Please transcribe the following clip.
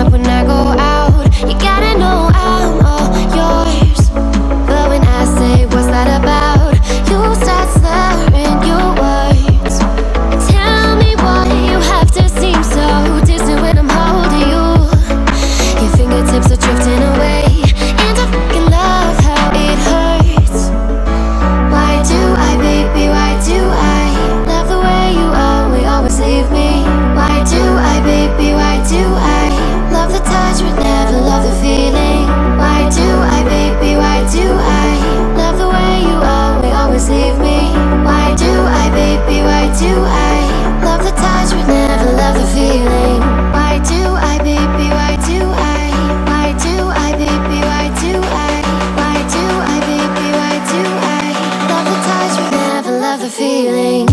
up when I go out feeling.